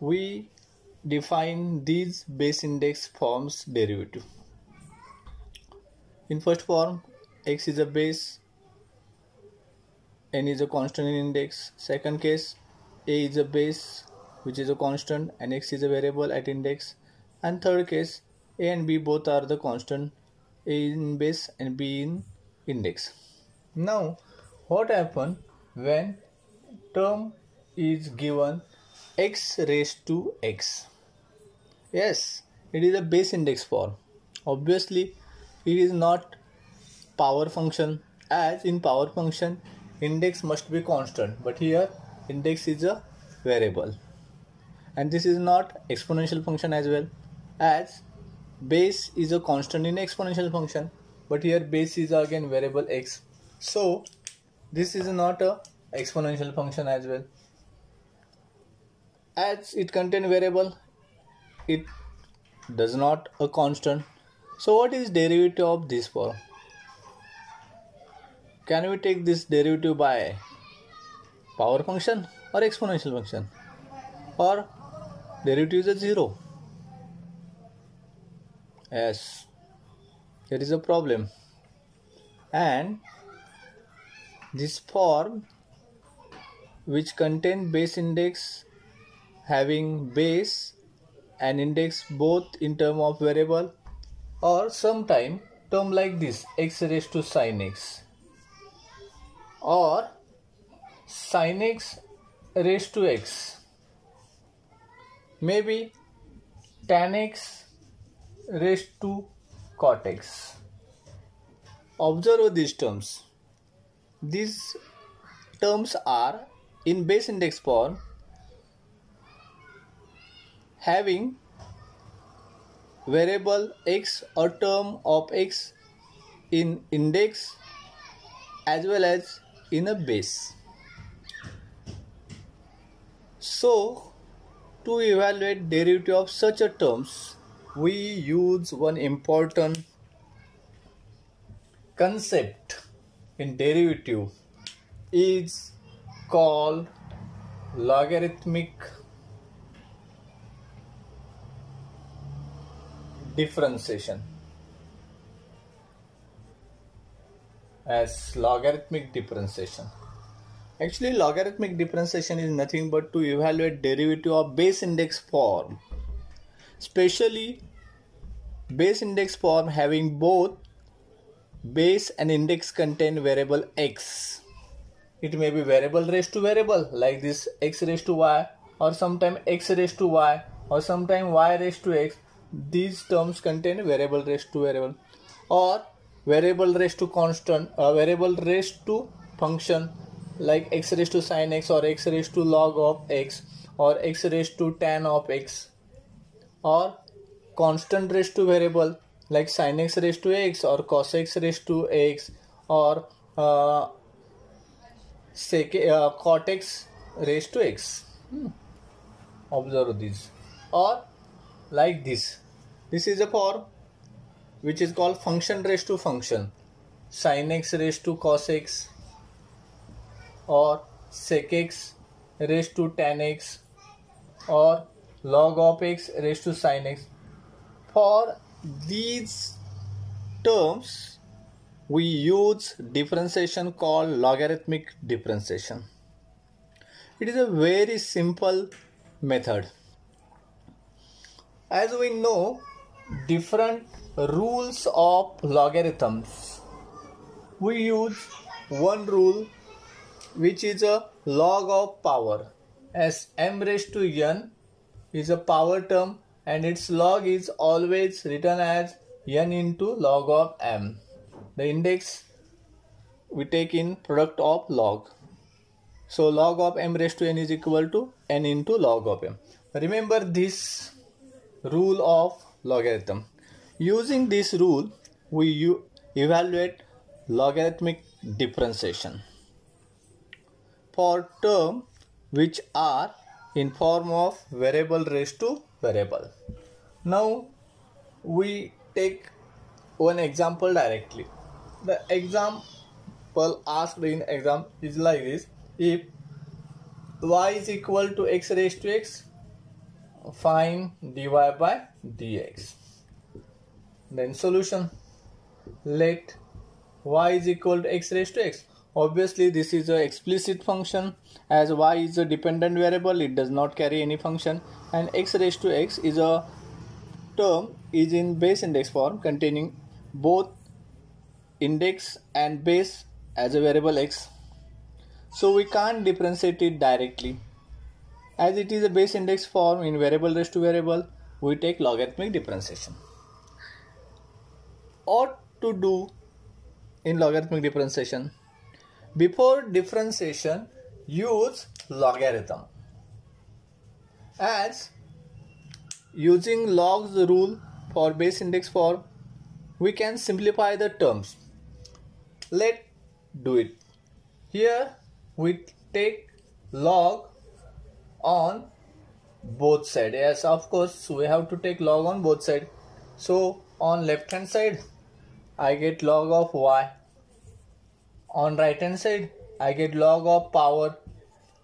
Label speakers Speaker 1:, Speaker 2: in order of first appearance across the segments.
Speaker 1: we define these base index forms derivative. In first form, x is a base, n is a constant in index. Second case, a is a base which is a constant and x is a variable at index. And third case, a and b both are the constant, a in base and b in index. Now, what happen when term is given x raised to x? Yes, it is a base index form. Obviously, it is not power function. As in power function index must be constant. But here index is a variable. And this is not exponential function as well. As base is a constant in exponential function but here base is again variable x. So this is not a exponential function as well as it contain variable it does not a constant. So what is derivative of this form can we take this derivative by power function or exponential function? Or derivative is a zero? Yes there is a problem. And this form which contain base index having base and index both in term of variable or sometime term like this x raised to sin x. Or sin x raised to x. Maybe tan x raised to cot x. Observe these terms. These terms are in base index form having variable x or term of x in index as well as in a base. So to evaluate derivative of such a terms we use one important concept in derivative is called logarithmic differentiation. As logarithmic differentiation. Actually logarithmic differentiation is nothing but to evaluate derivative of base index form. Especially base index form having both base and index contain variable x. It may be variable raised to variable like this x raised to y or sometime x raised to y or sometime y raised to x these terms contain variable raised to variable or variable raised to constant uh, variable raised to function like x raised to sin x or x raised to log of x or x raised to tan of x or constant raised to variable like sin x raised to x or cos x raised to x or uh, sec uh, cot x raised to x hmm. observe these or like this. This is a form which is called function raised to function. Sin x raised to cos x or sec x raised to tan x or log of x raised to sin x. For these terms we use differentiation called logarithmic differentiation. It is a very simple method as we know different rules of logarithms. We use one rule which is a log of power. As m raised to n is a power term and its log is always written as n into log of m. The index we take in product of log. So log of m raised to n is equal to n into log of m. Remember this rule of logarithm. Using this rule we evaluate logarithmic differentiation. For term which are in form of variable raised to variable. Now we take one example directly. The example asked in exam is like this. If y is equal to x raised to x find dy by dx. Then solution. Let y is equal to x raised to x. Obviously this is an explicit function as y is a dependent variable it does not carry any function and x raised to x is a term is in base index form containing both index and base as a variable x. So we can't differentiate it directly. As it is a base index form in variable raised to variable, we take logarithmic differentiation. What to do in logarithmic differentiation? Before differentiation, use logarithm. As using logs rule for base index form, we can simplify the terms. Let do it. Here we take log on both side. Yes, of course we have to take log on both side. So on left hand side I get log of y. On right hand side I get log of power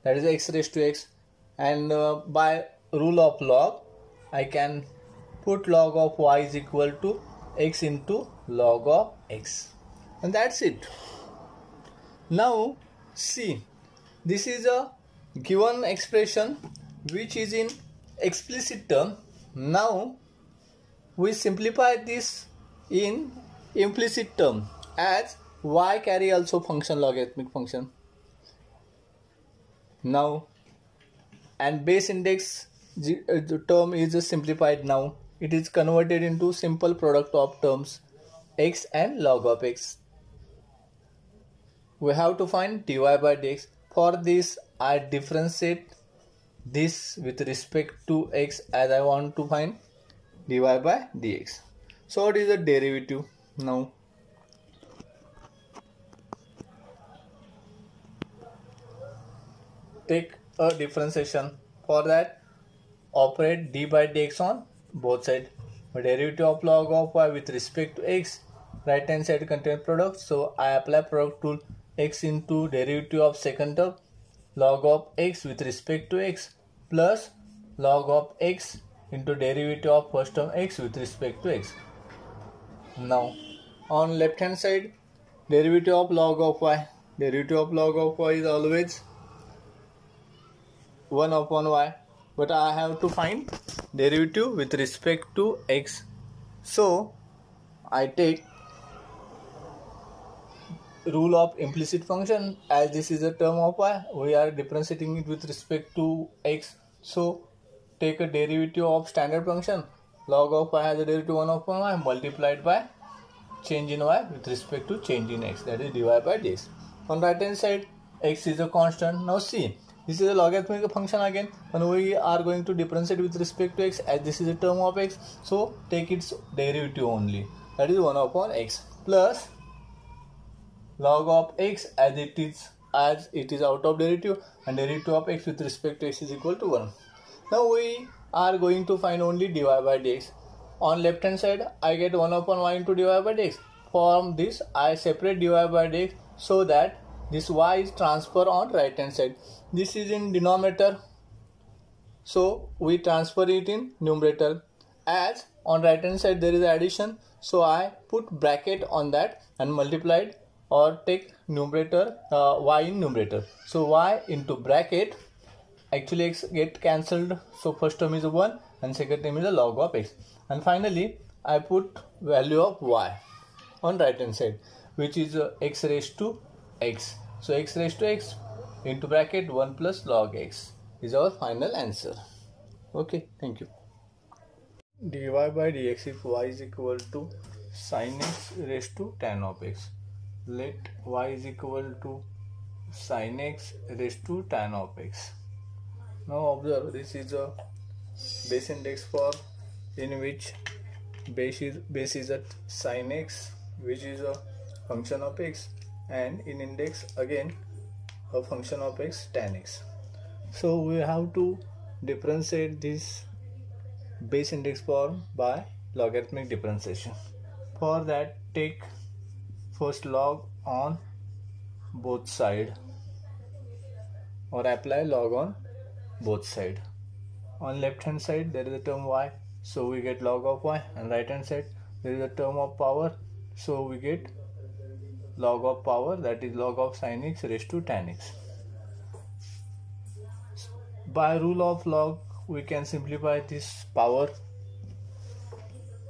Speaker 1: that is x raised to x and uh, by rule of log I can put log of y is equal to x into log of x and that's it now see this is a given expression which is in explicit term. Now we simplify this in implicit term. As y carry also function logarithmic function. Now and base index uh, the term is simplified now. It is converted into simple product of terms x and log of x. We have to find dy by dx. For this I differentiate this with respect to x as I want to find dy by dx. So what is the derivative now? Take a differentiation. For that operate d by dx on both sides. Derivative of log of y with respect to x right hand side contains product. So I apply product rule x into derivative of second term log of x with respect to x plus log of x into derivative of first term x with respect to x. Now on left hand side derivative of log of y. Derivative of log of y is always 1 upon y. But I have to find derivative with respect to x. So I take rule of implicit function as this is a term of y we are differentiating it with respect to x. So take a derivative of standard function log of y has a derivative 1 upon y multiplied by change in y with respect to change in x that is dy by dx on right hand side x is a constant. Now see this is a logarithmic function again and we are going to differentiate with respect to x as this is a term of x. So take its derivative only that is 1 upon x plus log of x as it is as it is out of derivative and derivative of x with respect to x is equal to 1. Now we are going to find only dy by dx. On left hand side I get 1 upon y into dy by dx. From this I separate dy by dx so that this y is transfer on right hand side. This is in denominator so we transfer it in numerator as on right hand side there is addition so I put bracket on that and multiplied or take numerator uh, y in numerator. So y into bracket actually x get cancelled. So first term is 1 and second term is a log of x. And finally I put value of y on right hand side which is uh, x raised to x. So x raised to x into bracket 1 plus log x is our final answer. Okay thank you. dy by dx if y is equal to sin x raised to tan of x let y is equal to sin x raised to tan of x. Now observe this is a base index form in which base is, base is at sin x which is a function of x and in index again a function of x tan x. So we have to differentiate this base index form by logarithmic differentiation. For that take first log on both side or apply log on both side. On left hand side there is a term y so we get log of y. And right hand side there is a term of power so we get log of power that is log of sin x raised to tan x. By rule of log we can simplify this power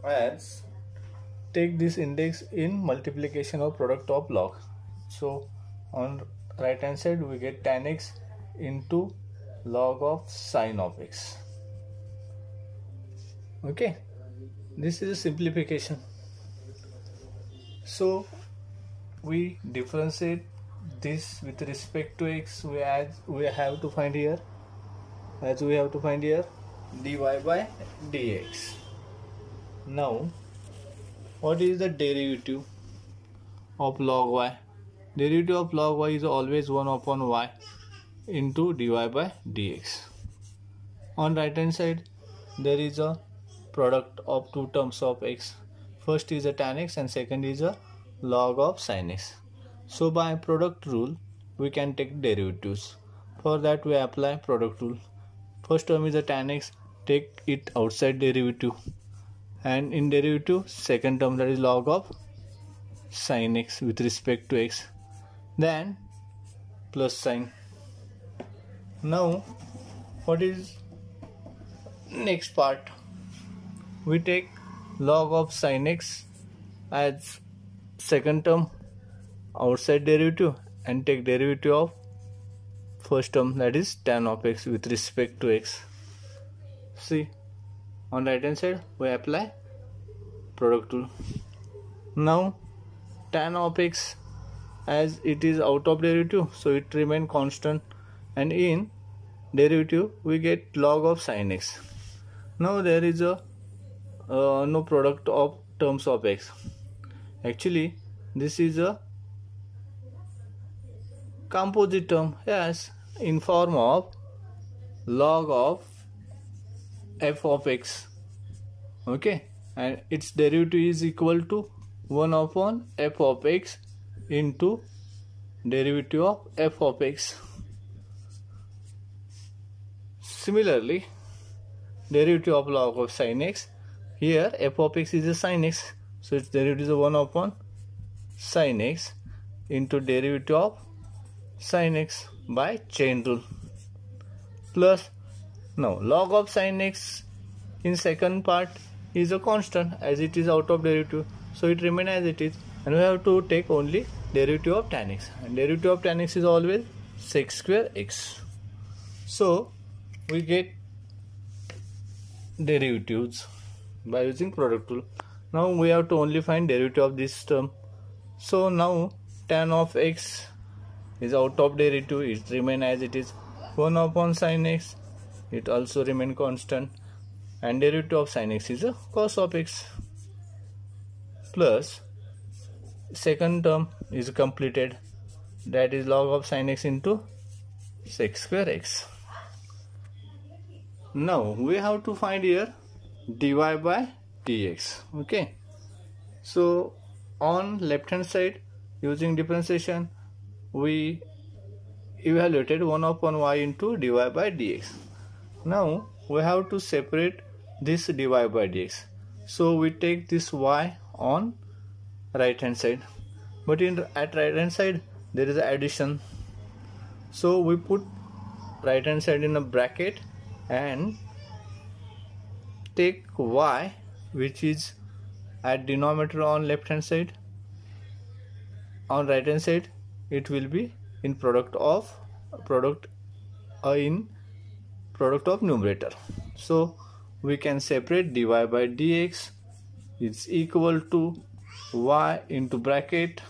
Speaker 1: as take this index in multiplication or product of log. So on right hand side we get tan x into log of sine of x. Okay? This is a simplification. So we differentiate this with respect to x we as we have to find here. As we have to find here dy by dx. Now what is the derivative of log y? Derivative of log y is always 1 upon y into dy by dx. On right hand side there is a product of two terms of x. First is a tan x and second is a log of sin x. So by product rule we can take derivatives. For that we apply product rule. First term is a tan x. Take it outside derivative and in derivative second term that is log of sin x with respect to x then plus sign now what is next part? We take log of sin x as second term outside derivative and take derivative of first term that is tan of x with respect to x. See on right hand side we apply product rule now tan of x as it is out of derivative so it remain constant. And in derivative we get log of sin x. Now there is a uh, no product of terms of x. Actually this is a composite term yes in form of log of f of x. Okay and its derivative is equal to 1 upon f of x into derivative of f of x. Similarly derivative of log of sin x here f of x is a sin x. So its derivative is 1 upon sin x into derivative of sin x by chain rule. Plus now log of sin x in second part is a constant as it is out of derivative. So it remain as it is. And we have to take only derivative of tan x. And derivative of tan x is always sec square x. So we get derivatives by using product rule now we have to only find derivative of this term. So now tan of x is out of derivative. It remain as it is. 1 upon sin x it also remain constant. And derivative of sin x is a cos of x. Plus second term is completed. That is log of sin x into sec square x. Now we have to find here dy by dx. Okay. So on left hand side using differentiation we evaluated 1 upon y into dy by dx. Now we have to separate this dy by dx. So we take this y on right hand side. But in at right hand side there is addition. So we put right hand side in a bracket and take y which is at denominator on left hand side. On right hand side it will be in product of product uh, in product of numerator. So we can separate dy by dx is equal to y into bracket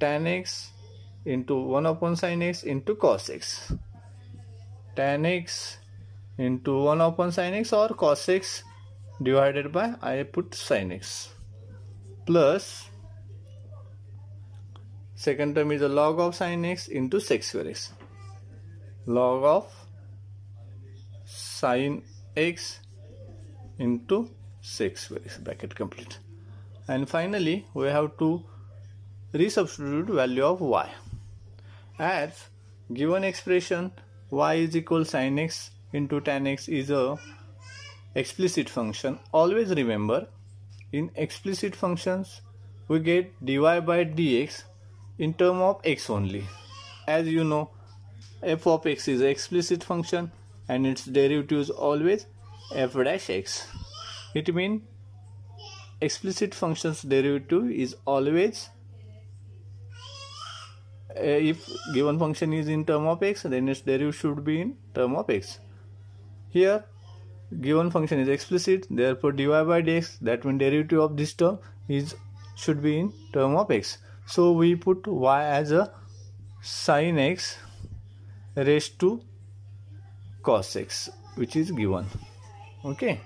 Speaker 1: tan x into 1 upon sin x into cos x. Tan x into 1 upon sin x or cos x divided by I put sin x. Plus second term is a log of sin x into sec square x. Log of sin x into sec square x bracket complete. And finally we have to resubstitute value of y. As given expression y is equal sin x into tan x is a explicit function. Always remember in explicit functions we get dy by dx in term of x only. As you know f of x is an explicit function and its derivative is always f dash x. It means explicit functions derivative is always uh, if given function is in term of x then its derivative should be in term of x. Here given function is explicit therefore dy by dx that means derivative of this term is should be in term of x. So we put y as a sine x raised to cos x which is given. Okay.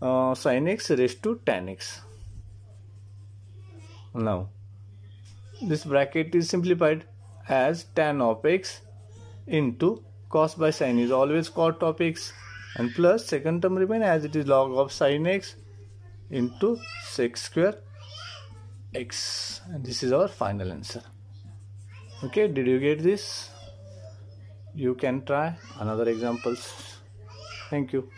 Speaker 1: Uh, sin x raised to tan x. Now this bracket is simplified as tan of x into cos by sin is always cot of x and plus second term remain as it is log of sin x into sec square x. And this is our final answer. Okay did you get this you can try another examples. Thank you